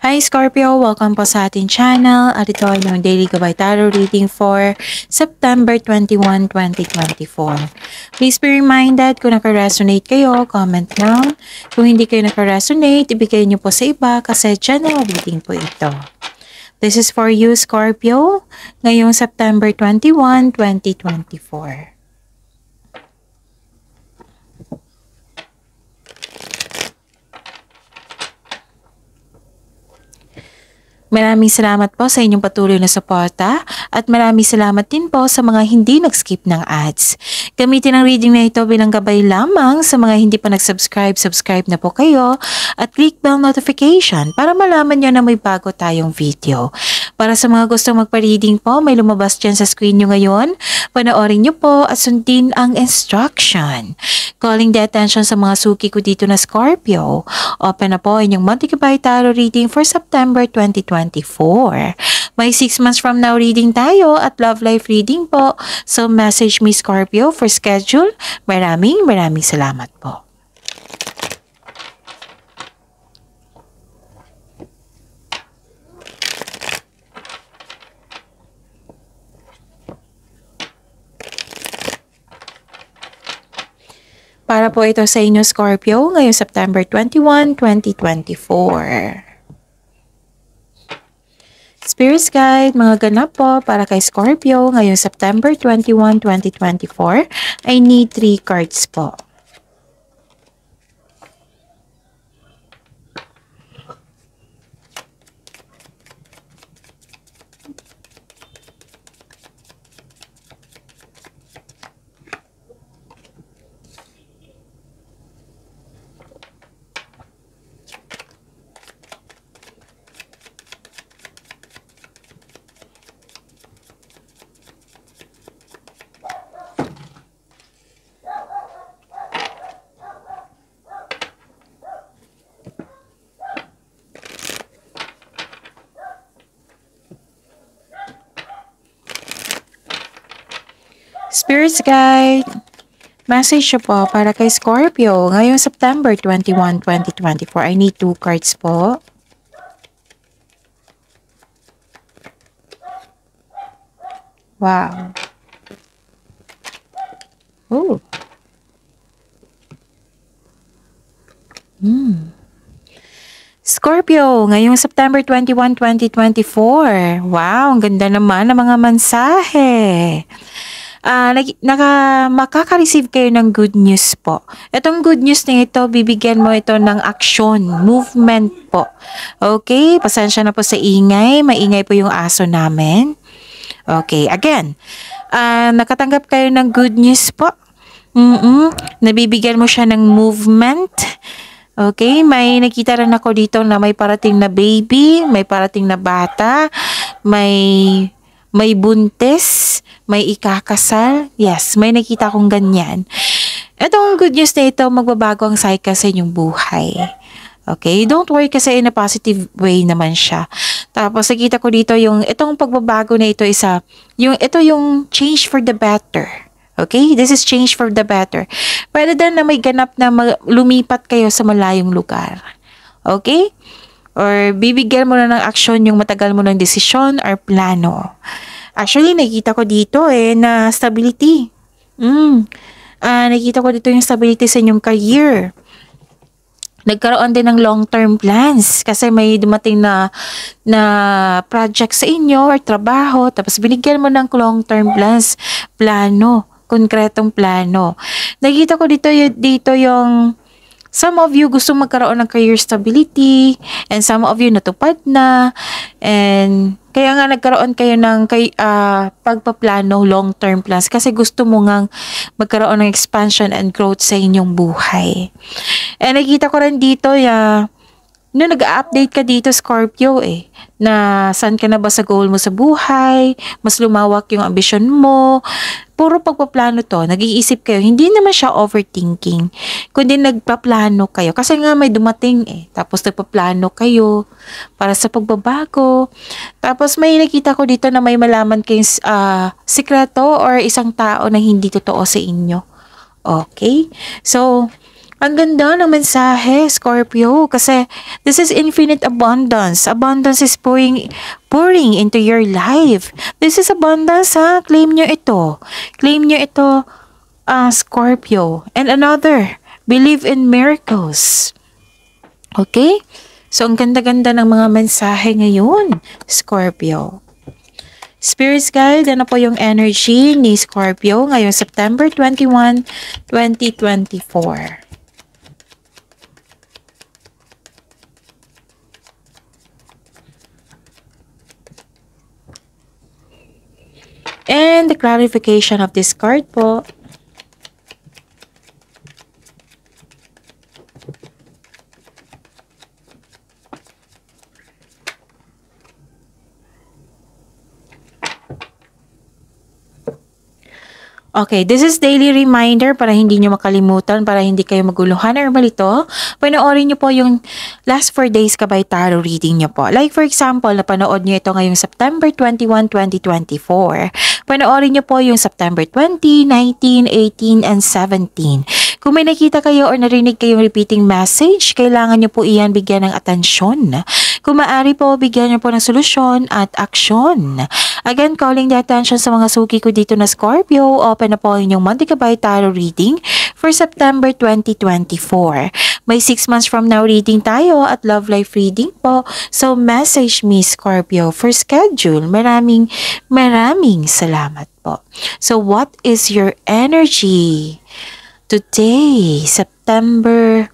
Hi Scorpio! Welcome po sa ating channel at ito ay yung Daily Gabay Tarot reading for September 21, 2024. Please be reminded kung naka-resonate kayo, comment lang. Kung hindi kayo naka-resonate, ibigay niyo po sa iba kasi general reading po ito. This is for you Scorpio ngayong September 21, 2024. Maraming salamat po sa inyong patuloy na suporta at maraming salamat din po sa mga hindi nag-skip ng ads. Gamitin ang reading na ito bilang gabay lamang sa mga hindi pa nag-subscribe, subscribe na po kayo at click bell notification para malaman nyo na may bago tayong video. Para sa mga gustong magpa-reading po, may lumabas dyan sa screen nyo ngayon. Panoorin nyo po at sundin ang instruction. Calling the attention sa mga suki ko dito na Scorpio. Open na po inyong Monte Cabay Tarot reading for September 2024. May 6 months from now reading tayo at love life reading po. So message me Scorpio for schedule. Maraming maraming salamat po. Para po ito sa inyo Scorpio ngayong September 21, 2024. Spirit Guide, mga ganap po para kay Scorpio ngayong September 21, 2024. I need 3 cards po. Spirits Guide, message po para kay Scorpio ngayong September 21, 2024. I need two cards po. Wow. Ooh. Hmm. Scorpio, ngayong September 21, 2024. Wow, ang ganda naman ng mga mensahe uh, nag, naka, makaka-receive kayo ng good news po. Itong good news na ito, bibigyan mo ito ng action, movement po. Okay, pasensya na po sa ingay. Maingay po yung aso namin. Okay, again, uh, nakatanggap kayo ng good news po. Mm-mm, nabibigyan mo siya ng movement. Okay, may nakita rin ako dito na may parating na baby, may parating na bata, may may buntis, may ikakasal. Yes, may nakita kong ganyan. Itong good news na ito, magbabago ang cycle sa inyong buhay. Okay? Don't worry kasi in a positive way naman siya. Tapos nakita ko dito yung itong pagbabago na ito isa, yung ito yung change for the better. Okay? This is change for the better. Pwede din na may ganap na lumipat kayo sa malayong lugar. Okay? Or bibigyan mo na ng aksyon yung matagal mo ng desisyon or plano. Actually, nakita ko dito eh na stability. Mm. Uh, nakita ko dito yung stability sa inyong career. Nagkaroon din ng long-term plans kasi may dumating na na project sa inyo or trabaho tapos binigyan mo ng long-term plans, plano, konkretong plano. Nakita ko dito dito yung Some of you gusto magkaroon ng career stability and some of you natupad na and kaya nga nagkaroon kayo ng kay, uh, pagpaplano, long-term plans kasi gusto mo nga magkaroon ng expansion and growth sa inyong buhay. And nakita ko rin dito ya no nag-update ka dito Scorpio eh na saan ka na ba sa goal mo sa buhay, mas lumawak yung ambition mo, puro pagpaplano to, nag-iisip kayo, hindi naman siya overthinking, kundi nagpaplano kayo. Kasi nga may dumating eh, tapos nagpaplano kayo para sa pagbabago. Tapos may nakita ko dito na may malaman kayong uh, sikreto or isang tao na hindi totoo sa inyo. Okay? So, Ang ganda ng mensahe, Scorpio, kasi this is infinite abundance. Abundance is pouring, pouring into your life. This is abundance, ha? Claim nyo ito. Claim nyo ito, uh, Scorpio. And another, believe in miracles. Okay? So, ang ganda-ganda ng mga mensahe ngayon, Scorpio. Spirits Guide, ano po yung energy ni Scorpio ngayong September 21, 2024. And the clarification of this card po Okay, this is daily reminder para hindi nyo makalimutan, para hindi kayo maguluhan or malito. Panoorin nyo po yung last 4 days kabay tarot reading nyo po. Like for example, napanood nyo ito ngayong September 21, 2024. Panoorin nyo po yung September 20, 19, 18, and 17. Kung may nakita kayo or narinig kayong repeating message, kailangan nyo po iyan bigyan ng atensyon. Kung maaari po, bigyan nyo po ng solusyon at aksyon. Again, calling the attention sa mga suki ko dito na Scorpio, open na po inyong Monte Cabay Tarot reading for September 2024. May 6 months from now reading tayo at love life reading po. So message me Scorpio for schedule. Maraming maraming salamat po. So what is your energy today, September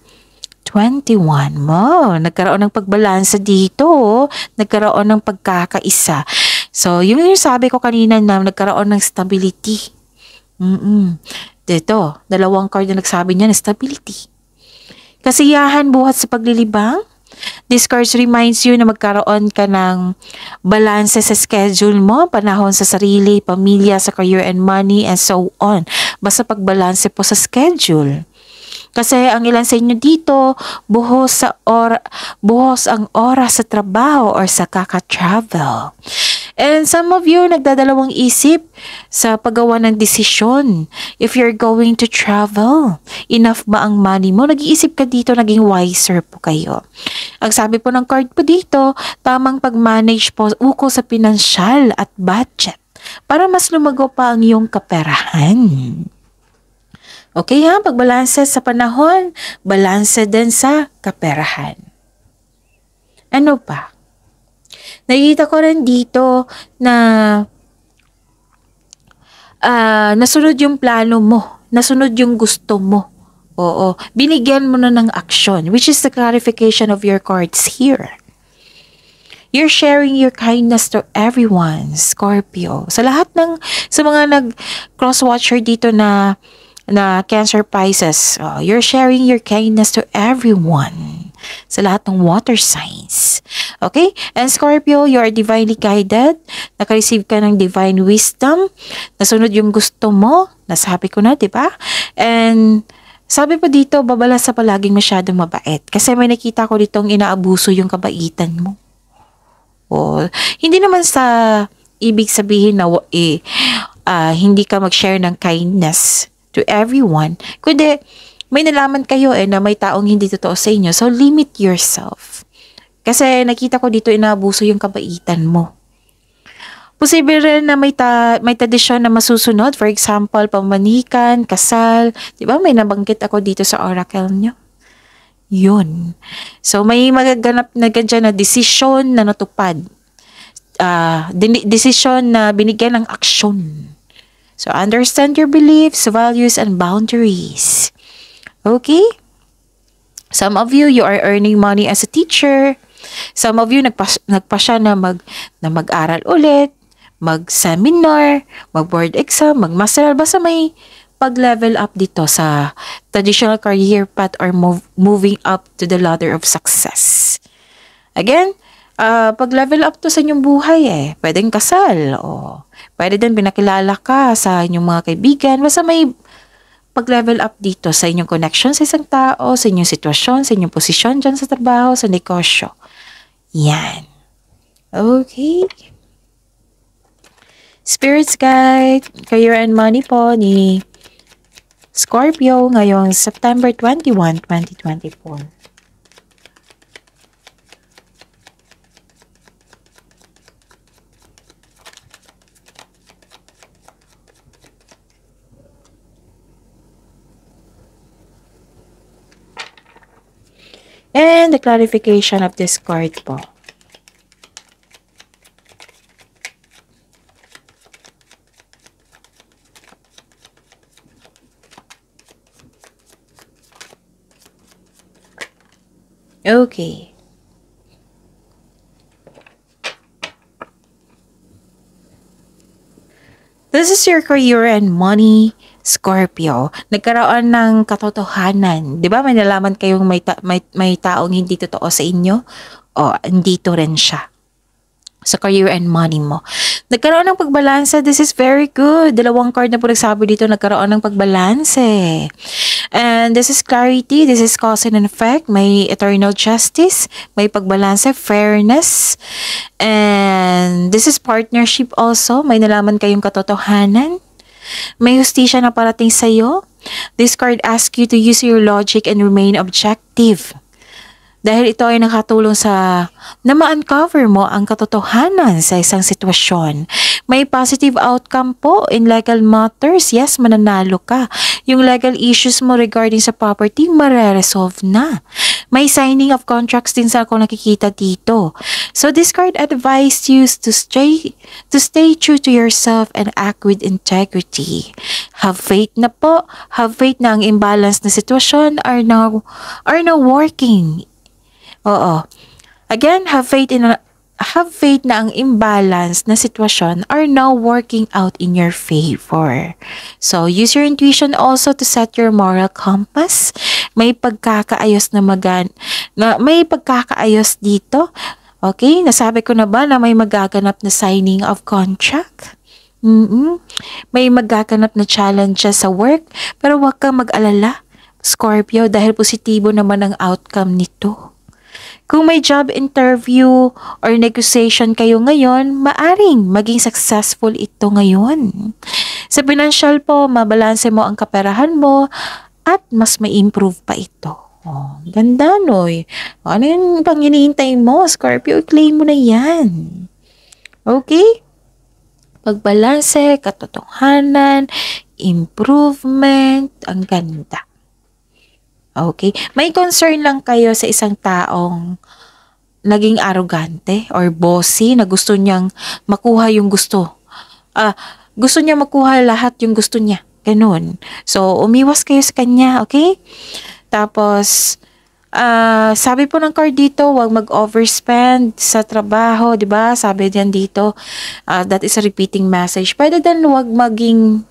21 mo. Nagkaroon ng pagbalansa dito. Nagkaroon ng pagkakaisa. So, yung yung sabi ko kanina na nagkaroon ng stability. Mm-mm. Dito, dalawang card na nagsabi niya na stability. Kasiyahan buhat sa paglilibang. This card reminds you na magkaroon ka ng balance sa schedule mo, panahon sa sarili, pamilya, sa career and money, and so on. Basta pagbalanse po sa schedule. Kasi ang ilan sa inyo dito, buhos sa or buhos ang oras sa trabaho or sa kaka-travel. And some of you nagdadalawang isip sa paggawa ng desisyon. If you're going to travel, enough ba ang money mo? Nag-iisip ka dito, naging wiser po kayo. Ang sabi po ng card po dito, tamang pag-manage po ukol sa pinansyal at budget para mas lumago pa ang iyong kaperahan. Okay ha, pagbalanse sa panahon, balanse din sa kaperahan. Ano pa? Nakikita ko rin dito na uh, nasunod yung plano mo, nasunod yung gusto mo. Oo, binigyan mo na ng action, which is the clarification of your cards here. You're sharing your kindness to everyone, Scorpio. Sa lahat ng, sa mga nag-cross-watcher dito na na Cancer Pisces, uh, you're sharing your kindness to everyone sa lahat ng water signs. Okay? And Scorpio, you are divinely guided. Naka-receive ka ng divine wisdom. Nasunod yung gusto mo. Nasabi ko na, di ba? And sabi pa dito, babala sa palaging masyadong mabait. Kasi may nakita ko ditong inaabuso yung kabaitan mo. O, hindi naman sa ibig sabihin na eh, uh, hindi ka mag-share ng kindness to everyone, kundi may nalaman kayo eh na may taong hindi totoo sa inyo. So, limit yourself. Kasi nakita ko dito inaabuso yung kabaitan mo. Posible rin na may, ta may tradisyon na masusunod. For example, pamanikan, kasal. Di ba may nabanggit ako dito sa oracle nyo? Yun. So, may magaganap na ganyan na desisyon na natupad. Uh, desisyon na binigyan ng aksyon. So, understand your beliefs, values, and boundaries. Okay? Some of you, you are earning money as a teacher. Some of you, nagpa, nagpa siya na, mag, na mag-aral ulit, mag-seminar, mag-board exam, mag-masteral. Basta may pag-level up dito sa traditional career path or move, moving up to the ladder of success. Again, uh, pag-level up to sa inyong buhay eh. Pwedeng kasal o Pwede din pinakilala ka sa inyong mga kaibigan. Basta may pag-level up dito sa inyong connection sa isang tao, sa inyong sitwasyon, sa inyong posisyon dyan sa trabaho, sa negosyo. Yan. Okay. Spirits Guide, Career and Money po ni Scorpio ngayong September 21, 2024. And the clarification of this card po. Okay. This is your career and money, Scorpio. Nagkaroon ng katotohanan. Di ba may nalaman kayong may, ta- may, may taong hindi totoo sa inyo? O, andito rin siya sa career and money mo. Nagkaroon ng pagbalansa. This is very good. Dalawang card na po nagsabi dito, nagkaroon ng pagbalanse. And this is clarity. This is cause and effect. May eternal justice. May pagbalanse. Fairness. And this is partnership also. May nalaman kayong katotohanan. May justisya na parating sa'yo. This card asks you to use your logic and remain objective. Dahil ito ay nakatulong sa na ma-uncover mo ang katotohanan sa isang sitwasyon. May positive outcome po in legal matters. Yes, mananalo ka. Yung legal issues mo regarding sa property, mareresolve na. May signing of contracts din sa ako nakikita dito. So this card advised you to stay, to stay true to yourself and act with integrity. Have faith na po. Have faith na ang imbalance na sitwasyon are now, are now working Oo. Again, have faith in have faith na ang imbalance na sitwasyon are now working out in your favor. So, use your intuition also to set your moral compass. May pagkakaayos na magan na may pagkakaayos dito. Okay, nasabi ko na ba na may magaganap na signing of contract? Mm-mm. May magaganap na challenge sa work, pero huwag kang mag-alala, Scorpio, dahil positibo naman ang outcome nito. Kung may job interview or negotiation kayo ngayon, maaring maging successful ito ngayon. Sa financial po, mabalanse mo ang kaperahan mo at mas may improve pa ito. Oh, ganda noy. Ano yung pang hinihintay mo? Scorpio, claim mo na yan. Okay? Pagbalanse, katotohanan, improvement, ang ganda. Okay? May concern lang kayo sa isang taong naging arrogante or bossy na gusto niyang makuha yung gusto. Ah, uh, gusto niya makuha lahat yung gusto niya. Ganun. So, umiwas kayo sa kanya, okay? Tapos, uh, sabi po ng card dito, huwag mag-overspend sa trabaho, di ba? Sabi diyan dito, uh, that is a repeating message. Pwede din huwag maging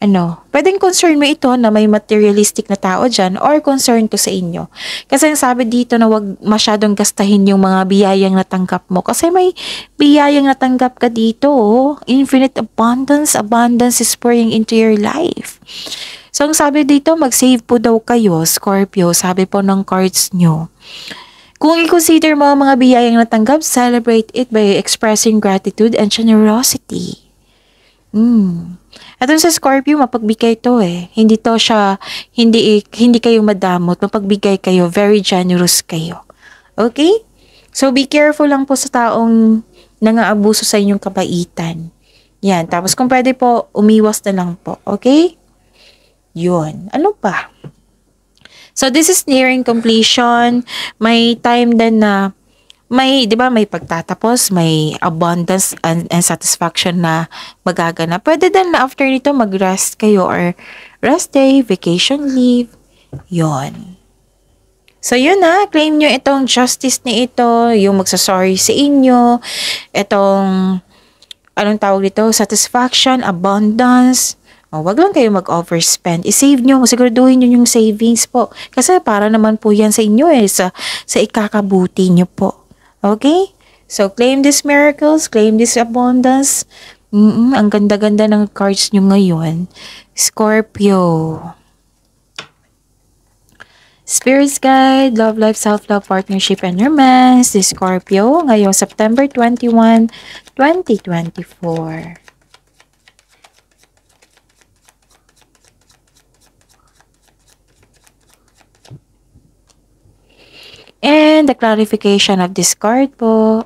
ano, pwedeng concern mo ito na may materialistic na tao dyan or concern to sa inyo. Kasi ang sabi dito na wag masyadong gastahin yung mga biyayang natanggap mo. Kasi may biyayang natanggap ka dito. Oh. Infinite abundance. Abundance is pouring into your life. So, ang sabi dito, mag-save po daw kayo, Scorpio. Sabi po ng cards nyo. Kung i-consider mo ang mga biyayang natanggap, celebrate it by expressing gratitude and generosity. Hmm. At sa Scorpio, mapagbigay to eh. Hindi to siya, hindi, hindi kayo madamot. Mapagbigay kayo. Very generous kayo. Okay? So, be careful lang po sa taong nangaabuso sa inyong kabaitan. Yan. Tapos, kung pwede po, umiwas na lang po. Okay? Yun. Ano pa? So, this is nearing completion. May time din na may, di ba, may pagtatapos, may abundance and, and satisfaction na magagana. Pwede din na after nito mag-rest kayo or rest day, vacation leave, yon. So, yun na, claim nyo itong justice ni ito, yung magsasorry sa inyo, itong, anong tawag dito, satisfaction, abundance, Oh, wag lang kayo mag-overspend. I-save nyo, siguraduhin nyo yung savings po. Kasi para naman po yan sa inyo eh, sa, sa ikakabuti nyo po. Okay? So, claim these miracles, claim this abundance. Mm-mm, ang ganda-ganda ng cards nyo ngayon. Scorpio. Spirit's Guide, Love Life, Self-Love, Partnership, and Romance. Scorpio, ngayong September 21, 2024. And the clarification of this card po.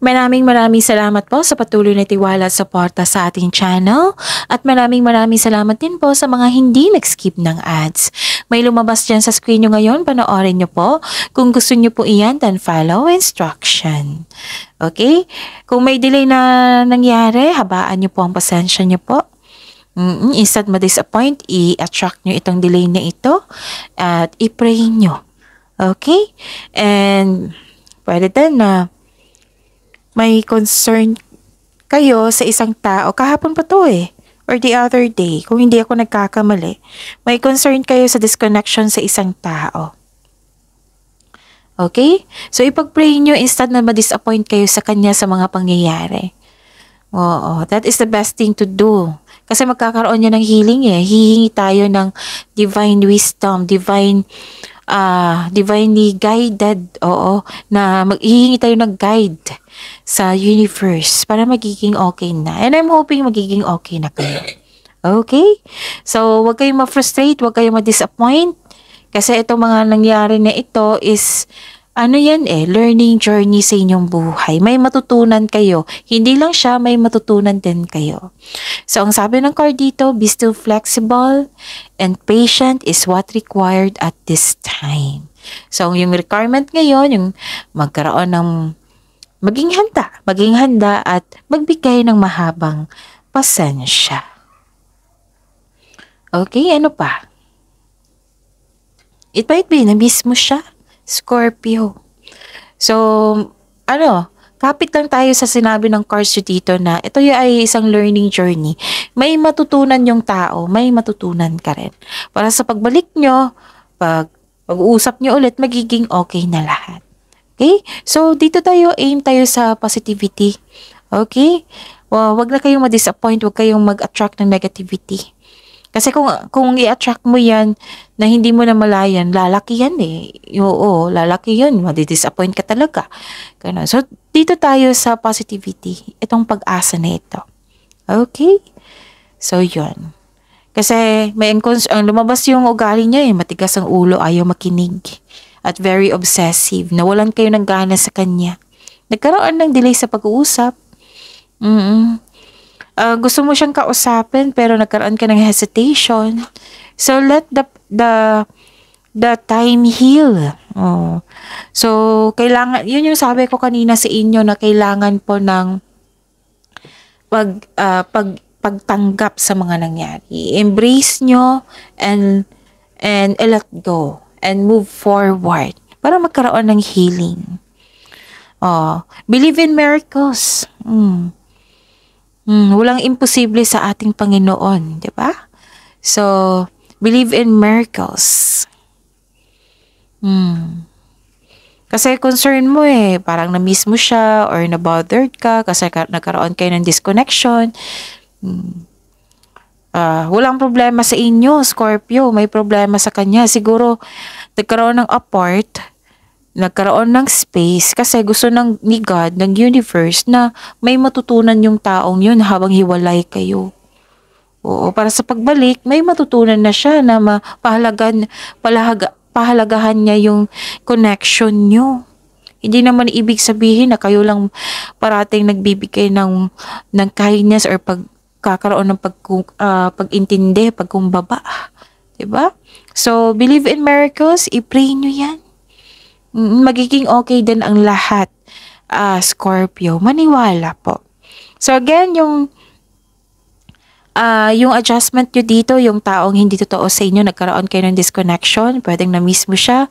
Maraming maraming salamat po sa patuloy na tiwala at suporta sa ating channel at maraming maraming salamat din po sa mga hindi nag-skip ng ads. May lumabas dyan sa screen nyo ngayon, panoorin nyo po. Kung gusto nyo po iyan, then follow instruction. Okay? Kung may delay na nangyari, habaan nyo po ang pasensya nyo po. Mm-mm, instead ma-disappoint, i-attract nyo itong delay na ito at i-pray nyo. Okay? And pwede din na may concern kayo sa isang tao, kahapon pa to eh, or the other day, kung hindi ako nagkakamali, may concern kayo sa disconnection sa isang tao. Okay? So, ipag-pray nyo instead na ma-disappoint kayo sa kanya sa mga pangyayari. Oo, that is the best thing to do. Kasi magkakaroon niya ng healing eh. Hihingi tayo ng divine wisdom, divine uh, divinely guided, oo, na maghihingi tayo ng guide sa universe para magiging okay na. And I'm hoping magiging okay na kayo. Okay? So, wag kayong ma-frustrate, wag kayong ma-disappoint. Kasi itong mga nangyari na ito is ano yan eh, learning journey sa inyong buhay. May matutunan kayo. Hindi lang siya, may matutunan din kayo. So, ang sabi ng card dito, be still flexible and patient is what required at this time. So, yung requirement ngayon, yung magkaroon ng maging handa, maging handa at magbigay ng mahabang pasensya. Okay, ano pa? It might be na mismo siya Scorpio. So, ano, kapit lang tayo sa sinabi ng cards dito na ito ay isang learning journey. May matutunan yung tao, may matutunan ka rin. Para sa pagbalik nyo, pag pag-uusap nyo ulit, magiging okay na lahat. Okay? So, dito tayo, aim tayo sa positivity. Okay? Well, wag na kayong ma-disappoint, wag kayong mag-attract ng negativity. Kasi kung, kung i-attract mo yan na hindi mo na malayan, lalaki yan eh. Oo, lalaki yun. Madi-disappoint ka talaga. Ganun. So, dito tayo sa positivity. Itong pag-asa na ito. Okay? So, yun. Kasi may ang lumabas yung ugali niya eh. Matigas ang ulo, ayaw makinig. At very obsessive. Nawalan kayo ng gana sa kanya. Nagkaroon ng delay sa pag-uusap. Mm-mm uh, gusto mo siyang kausapin pero nagkaroon ka ng hesitation. So let the the the time heal. Oh. So kailangan yun yung sabi ko kanina sa inyo na kailangan po ng pag uh, pag pagtanggap sa mga nangyari. Embrace nyo and and let go and move forward para magkaroon ng healing. Oh, believe in miracles. Mm. Hmm, walang imposible sa ating Panginoon, di ba? So, believe in miracles. Hmm. Kasi concern mo eh, parang na-miss mo siya or na-bothered ka kasi nagkaroon kayo ng disconnection. Hmm. Uh, walang problema sa inyo, Scorpio. May problema sa kanya. Siguro, nagkaroon ng apart nagkaroon ng space kasi gusto ng ni God, ng universe na may matutunan yung taong yun habang hiwalay kayo. Oo, para sa pagbalik, may matutunan na siya na mapahalagan, palahaga, pahalagahan niya yung connection nyo. Hindi naman ibig sabihin na kayo lang parating nagbibigay ng, ng kindness or pagkakaroon ng pag, uh, pag-intindi, pagkumbaba. Diba? So, believe in miracles, i-pray nyo yan magiging okay din ang lahat, uh, Scorpio. Maniwala po. So again, yung uh, yung adjustment nyo dito, yung taong hindi totoo sa inyo, nagkaroon kayo ng disconnection, pwedeng na-miss mo siya,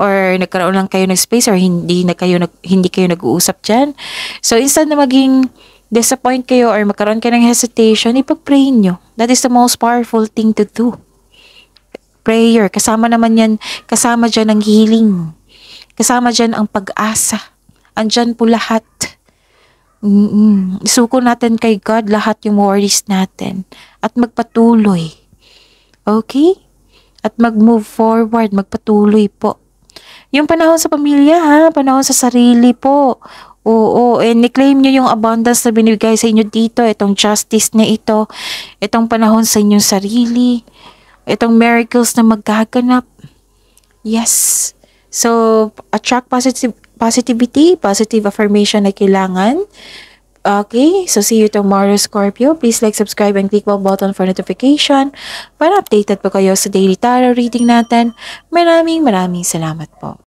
or nagkaroon lang kayo ng space, or hindi, na kayo, nag, hindi kayo nag-uusap dyan. So, instead na maging disappoint kayo or magkaroon kayo ng hesitation, ipag-pray nyo. That is the most powerful thing to do. Prayer. Kasama naman yan, kasama dyan ang healing. Kasama dyan ang pag-asa. Andyan po lahat. Mm-mm. Isuko natin kay God lahat yung worries natin at magpatuloy. Okay? at mag-move forward, magpatuloy po. Yung panahon sa pamilya ha, panahon sa sarili po. Oo, and i-claim nyo yung abundance na binibigay sa inyo dito, itong justice na ito, itong panahon sa inyong sarili, itong miracles na magkaganap. Yes. So, attract positive positivity, positive affirmation na kailangan. Okay, so see you tomorrow, Scorpio. Please like, subscribe, and click bell button for notification para updated po kayo sa daily tarot reading natin. Maraming maraming salamat po.